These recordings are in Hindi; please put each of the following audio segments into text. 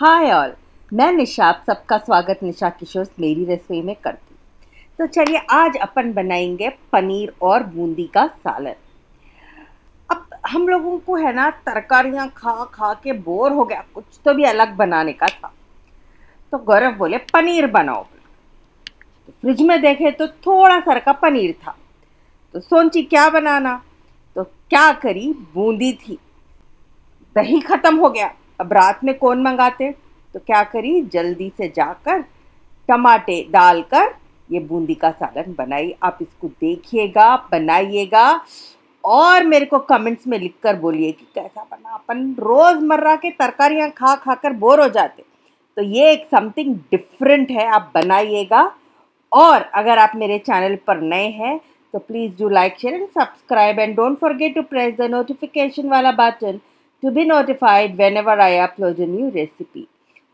हाय ऑल, मैं निशा, आप सबका स्वागत निशा किशोर मेरी रसोई में करती तो चलिए, आज अपन बनाएँगे पनीर और बूंदी का सालन। अब हम लोगों को है ना, तरकारियाँ खा खा के बोर हो गया, कुछ तो भी अलग बनाने का था। तो गौरव बोले, पनीर बनाओ। तो फ्रिज में देखे तो थोड़ा सर का पनीर था। तो सोची क्या बनाना? तो क्या करी, बूंदी थी। दही खत्म हो गया। अब रात में कौन मंगाते तो क्या करी? जल्दी से जाकर टमाटे डालकर ये बूंदी का सालन बनाई। आप इसको देखिएगा, बनाइएगा और मेरे को कमेंट्स में लिखकर बोलिए कि कैसा बना। अपन रोज़मर्रा के तरकारियाँ खा खा कर बोर हो जाते। तो ये एक समथिंग डिफरेंट है, आप बनाइएगा। और अगर आप मेरे चैनल पर नए हैं तो please do like share and subscribe and don't forget to press the notification वाला button to be notified whenever I upload new recipe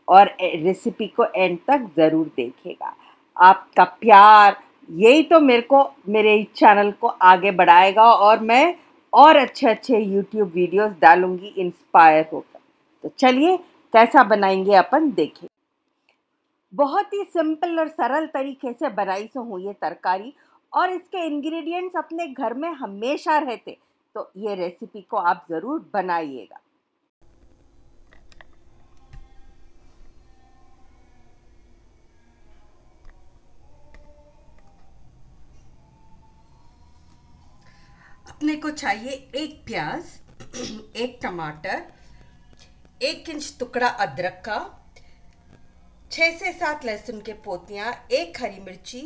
और रेसिपी को एंड तक ज़रूर देखेगा। आपका प्यार, यही तो मेरे को, मेरे चैनल को आगे बढ़ाएगा और मैं और अच्छे अच्छे यूट्यूब वीडियोस डालूँगी इंस्पायर होकर। तो चलिए, कैसा बनाएँगे अपन देखें बहुत ही सिंपल और सरल तरीके से बनाई सो हूँ ये तरकारी और इसके इंग्रेडिएंट्स अपने घर में हमेशा रहते। तो ये रेसिपी को आप ज़रूर बनाइएगा। अपने को चाहिए एक प्याज, एक टमाटर, एक इंच टुकड़ा अदरक का छः से सात लहसुन के पोतियाँ, एक हरी मिर्ची,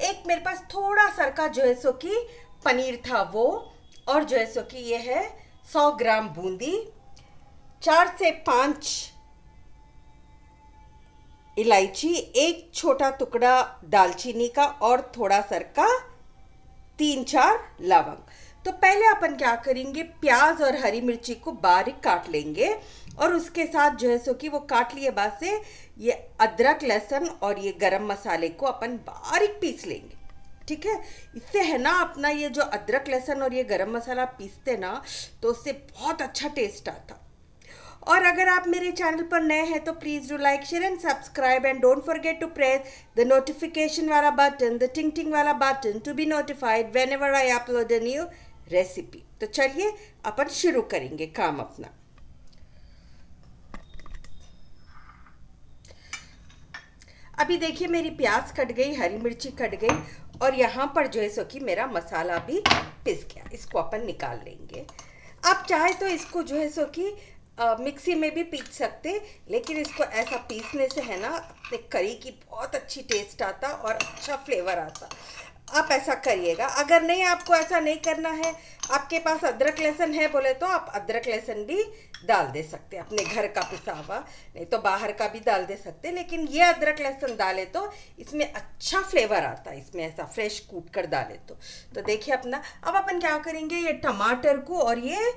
एक मेरे पास थोड़ा सर का जो है सो कि पनीर था वो और जो है सो कि ये है सौ ग्राम बूंदी, चार से पाँच इलायची, एक छोटा टुकड़ा दालचीनी का और थोड़ा सर का, तीन चार लवंग। तो पहले अपन क्या करेंगे, प्याज और हरी मिर्ची को बारीक काट लेंगे और उसके साथ जो है सो कि वो काट लिए बाद से ये अदरक, लहसुन और ये गरम मसाले को अपन बारीक पीस लेंगे। ठीक है? इससे है ना अपना ये जो अदरक लहसुन और ये गरम मसाला पीसते ना तो उससे बहुत अच्छा टेस्ट आता। और अगर आप मेरे चैनल पर नए हैं तो please do like share and subscribe and don't forget to press the notification वाला बटन द टिंग टिंग वाला button to be notified whenever I upload a new recipe तो चलिए, अपन शुरू करेंगे काम अपना। अभी देखिए मेरी प्याज कट गई, हरी मिर्ची कट गई और यहाँ पर जो है सो कि मेरा मसाला भी पिस गया, इसको अपन निकाल लेंगे। आप चाहे तो इसको जो है सो कि मिक्सी में भी पीस सकते, लेकिन इसको ऐसा पीसने से है ना, अपने करी की बहुत अच्छी टेस्ट आता और अच्छा फ्लेवर आता। आप ऐसा करिएगा। अगर नहीं, आपको ऐसा नहीं करना है, आपके पास अदरक लहसुन है बोले तो आप अदरक लहसुन भी डाल दे सकते हैं, अपने घर का पिसा हुआ नहीं तो बाहर का भी डाल दे सकते हैं, लेकिन ये अदरक लहसुन डाले तो इसमें अच्छा फ्लेवर आता है, इसमें ऐसा फ्रेश कूट कर डाले तो। तो देखिए अपना, अब अपन क्या करेंगे, ये टमाटर को और ये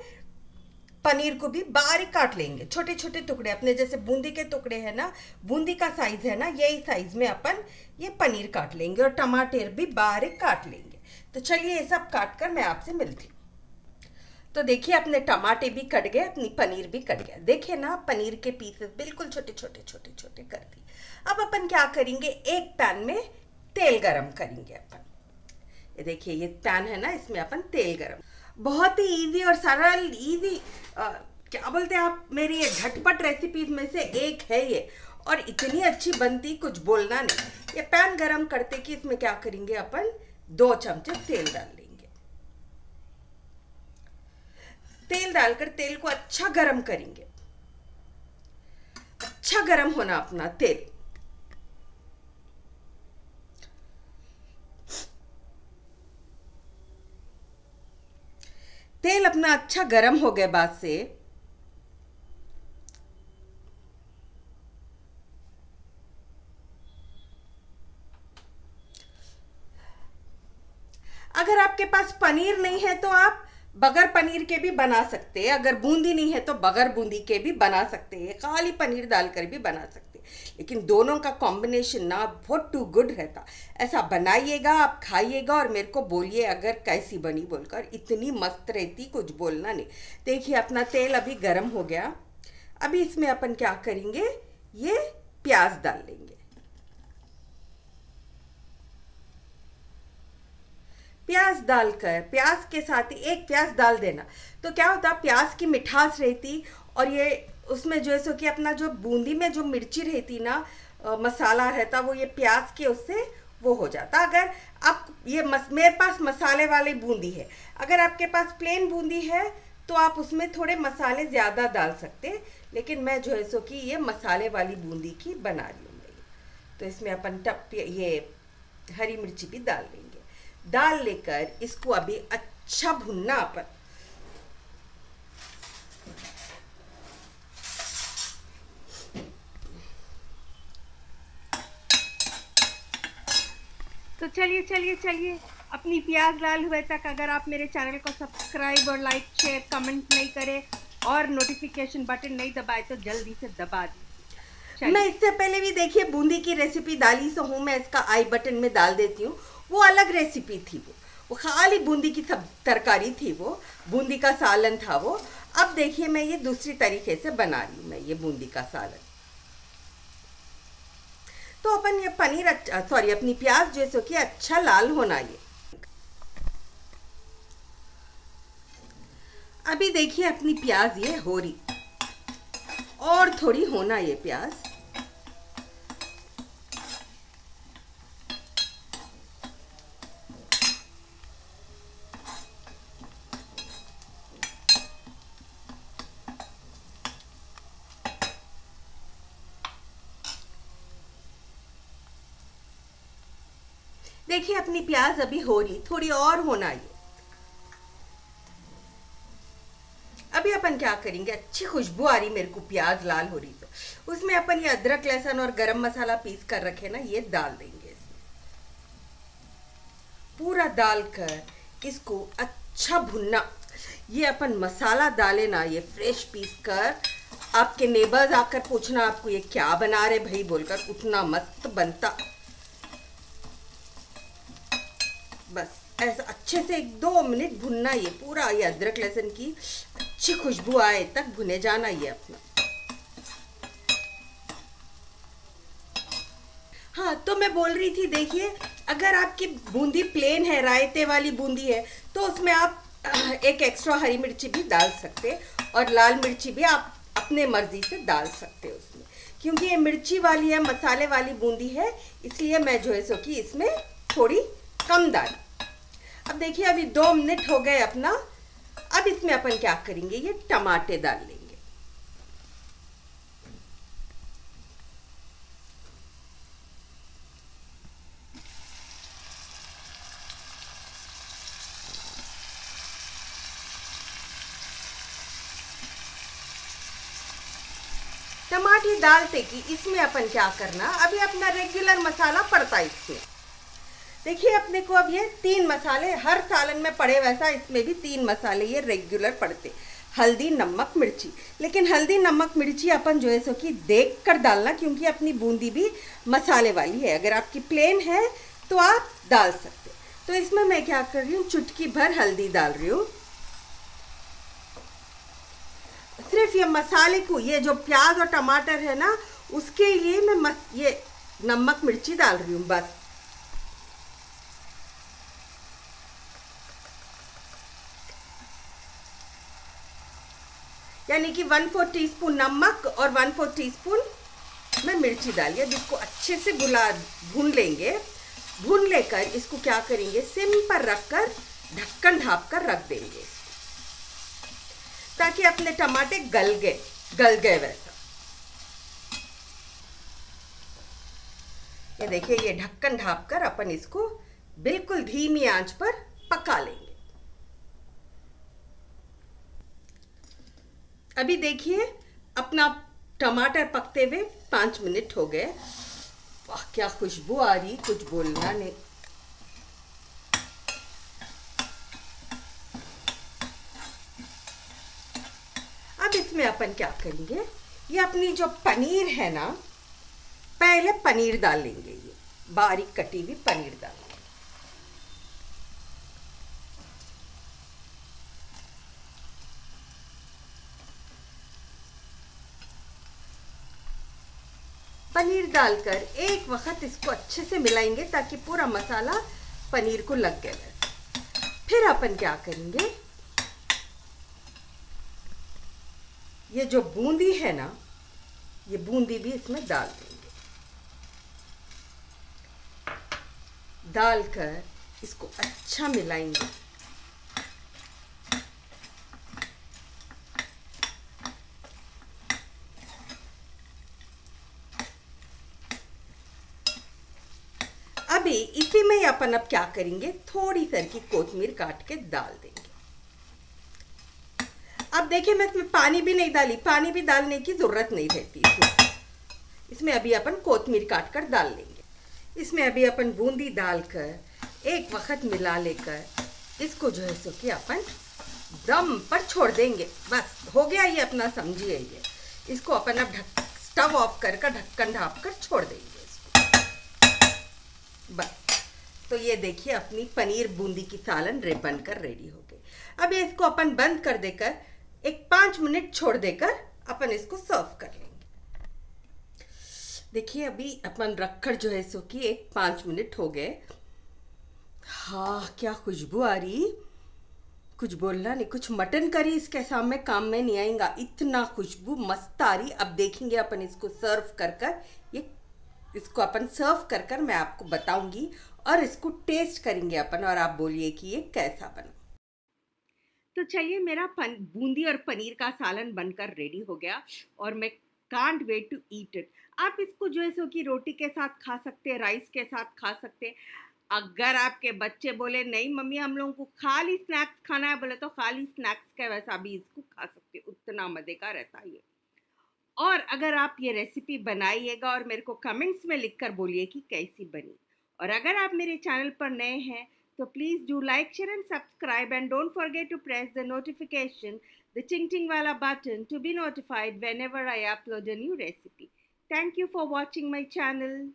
पनीर को भी बारीक काट लेंगे। छोटे छोटे टुकड़े, अपने जैसे बूंदी के टुकड़े हैं ना, बूंदी का साइज़ है ना, यही साइज़ में अपन ये पनीर काट लेंगे और टमाटर भी बारीक काट लेंगे। तो चलिए ये सब काट कर मैं आपसे मिलती तो देखिए, अपने टमाटे भी कट गए, अपनी पनीर भी कट गया। देखिए ना, पनीर के पीसेस बिल्कुल छोटे छोटे छोटे छोटे कर दिए। अब अपन क्या करेंगे, एक पैन में तेल गरम करेंगे अपन। ये देखिए, ये पैन है ना, इसमें अपन तेल गरम बहुत ही इजी और सरल इजी क्या बोलते हैं आप मेरी ये झटपट रेसिपीज़ में से एक है ये। और इतनी अच्छी बनती कुछ बोलना नहीं। ये पैन गरम करते कि इसमें क्या करेंगे अपन? दो चमचे तेल डाल लेंगे तेल डालकर तेल को अच्छा गरम करेंगे। अच्छा गरम होना अपना तेल। तेल अपना अच्छा गर्म हो गया बाद से। अगर आपके पास पनीर नहीं है तो आप बगर पनीर के भी बना सकते हैं। अगर बूंदी नहीं है तो बगर बूंदी के भी बना सकते हैं। खाली पनीर डालकर भी बना सकते हैं। लेकिन दोनों का कॉम्बिनेशन ना बहुत टू गुड रहता। ऐसा बनाइएगा, आप खाइएगा और मेरे को बोलिए अगर कैसी बनी बोलकर। इतनी मस्त रहती, कुछ बोलना नहीं। देखिए, अपना तेल अभी गर्म हो गया। अभी इसमें अपन क्या करेंगे? ये प्याज डाल लेंगे प्याज डालकर प्याज के साथ ही एक प्याज डाल देना। तो क्या होता प्याज की मिठास रहती और ये उसमें जो है सो कि अपना जो बूंदी में जो मिर्ची रहती ना आ, मसाला रहता वो ये प्याज के उससे वो हो जाता। अगर आप ये मस, मेरे पास मसाले वाली बूंदी है। अगर आपके पास प्लेन बूंदी है तो आप उसमें थोड़े मसाले ज़्यादा डाल सकते लेकिन मैं जो है सो कि ये मसाले वाली बूंदी की बना रही हूँ तो इसमें अपन टप ये हरी मिर्ची भी डाल लेंगे डाल लेकर इसको अभी अच्छा भुनना अपन। तो चलिए चलिए चलिए। अपनी प्याज लाल हुए तक अगर आप मेरे चैनल को सब्सक्राइब और लाइक शेयर कमेंट नहीं करें और नोटिफिकेशन बटन नहीं दबाए तो जल्दी से दबा दी मैं इससे पहले भी देखिए बूंदी की रेसिपी डाली सो हूँ मैं इसका आई बटन में डाल देती हूँ। वो अलग रेसिपी थी वो। वो खाली बूंदी की सब तरकारी थी वो, बूंदी का सालन था वो। अब देखिए मैं ये दूसरी तरीके से बना रही हूँ मैं ये बूंदी का सालन। तो अपन ये पनीर अच्छा सॉरी अपनी प्याज जो है कि अच्छा लाल होना ये। अभी देखिए अपनी प्याज ये हो रही। और थोड़ी होना ये प्याज। देखिए, अपनी प्याज अभी हो रही थोड़ी और होना ये अभी अपन क्या करेंगे? अच्छी खुशबू आ रही मेरे को प्याज लाल हो रही तो। उसमें अपन ये अदरक, लहसुन और गरम मसाला पीस कर रखे ना, ये डाल देंगे इसमें। पूरा डाल कर इसको अच्छा भुनना। ये अपन मसाला डाले ना, ये फ्रेश पीस कर, आपके नेबर्स आकर पूछना आपको ये क्या बना रहे भाई बोलकर, उतना मस्त बनता। बस, ऐसा अच्छे से एक दो मिनट भुनना ये पूरा ये अदरक लहसुन की अच्छी खुशबू आए तक भुने जाना ये अपना। हाँ तो मैं बोल रही थी, देखिए, अगर आपकी बूंदी प्लेन है, रायते वाली बूंदी है तो उसमें आप एक एक्स्ट्रा हरी मिर्ची भी डाल सकते और लाल मिर्ची भी आप अपने मर्ज़ी से डाल सकते उसमें। क्योंकि ये मिर्ची वाली है मसाले वाली बूंदी है, इसलिए मैं जो है सो कि इसमें थोड़ी कम डाली। अब देखिए, अभी दो मिनट हो गए अपना। अब इसमें अपन क्या करेंगे? ये टमाटे डाल लेंगे। टमाटर डालते कि इसमें अपन क्या करना? अभी अपना रेगुलर मसाला पड़ता है इसमें। देखिए अपने को अब ये तीन मसाले हर सालन में पड़े वैसा इसमें भी तीन मसाले ये रेगुलर पड़ते। हल्दी नमक मिर्ची। लेकिन हल्दी नमक मिर्ची अपन जो है सो कि देख कर डालना क्योंकि अपनी बूंदी भी मसाले वाली है। अगर आपकी प्लेन है तो आप डाल सकते तो इसमें मैं क्या कर रही हूँ चुटकी भर हल्दी डाल रही हूँ। सिर्फ़ ये मसाले को ये जो प्याज और टमाटर है ना उसके लिए मैं मस, ये नमक मिर्ची डाल रही हूँ बस। यानी कि वन फोर टी नमक और वन फोर टी में मिर्ची डालिए जिसको अच्छे से बुला भून लेंगे। भून लेकर इसको क्या करेंगे? सिम पर रखकर, ढक्कन ढाप कर रख देंगे ताकि अपने टमाटे गल गए गल गए वैसा। ये देखिए, ये ढक्कन ढाप कर अपन इसको बिल्कुल धीमी आँच पर पका लेंगे। अभी देखिए, अपना टमाटर पकते हुए पाँच मिनट हो गए। वाह, क्या खुशबू आ रही, कुछ बोलना नहीं। अब इसमें अपन क्या करेंगे, ये अपनी जो पनीर है ना, पहले पनीर डाल लेंगे ये, बारीक कटी हुई पनीर डाल। पनीर डालकर एक वक्त इसको अच्छे से मिलाएँगे ताकि पूरा मसाला पनीर को लग गए फिर अपन क्या करेंगे? ये जो बूंदी है ना, ये बूंदी भी इसमें डाल देंगे। डालकर इसको अच्छा मिलाएँगे अभी इसी में ही अपन अब क्या करेंगे? थोड़ी सर की कोतमीर काट के डाल देंगे। अब देखिए, मैं इसमें पानी भी नहीं डाली। पानी भी डालने की ज़रूरत नहीं रहती इसमें। इसमें अभी अपन कोतमीर काट कर डाल लेंगे। इसमें अभी अपन बूंदी डालकर, एक वक्त मिला लेकर, इसको जो है सो कि अपन दम पर छोड़ देंगे। बस, हो गया ये अपना, समझिए ये। इसको अपन अब ढक, स्टव ऑफ़ कर कर ढक्कन ढाप कर छोड़ देंगे इसको। बस। तो ये देखिए, अपनी पनीर बूंदी की सालन रे बनकर रेडी हो गई। अब इसको अपन बंद कर देकर, एक पाँच मिनट छोड़ देकर, अपन इसको सर्व कर लेंगे। देखिए, अभी अपन रखकर जो है सो कि एक पाँच मिनट हो गए। हाँ क्या खुशबू आ रही। कुछ बोलना नहीं, कुछ मटन करी इसके सामने, काम में नहीं आएगा। इतना खुशबू, मस्त आ रही। अब देखेंगे अपन इसको सर्व कर कर ये इसको अपन सर्व कर कर मैं आपको बताऊँगी और इसको टेस्ट करेंगे अपन और आप बोलिए कि ये कैसा बना। तो चलिए, मेरा पन, बूंदी और पनीर का सालन बनकर रेडी हो गया और मैं can't wait to eat it आप इसको जो है सो कि रोटी के साथ खा सकते हैं राइस के साथ खा सकते हैं। अगर आपके बच्चे बोले, नहीं, मम्मी, हम लोगों को खाली स्नैक्स खाना है, बोले तो खाली स्नैक्स का वैसा भी इसको खा सकते उतना मज़े का रहता है और अगर आप ये रेसिपी बनाइएगा और मेरे को कमेंट्स में लिख कर बोलिए कि कैसी बनी। और अगर आप मेरे चैनल पर नए हैं तो please do like share and subscribe and don't forget to press the notification the ching ting वाला button to be notified when I upload a new recipe thank you for watching my channel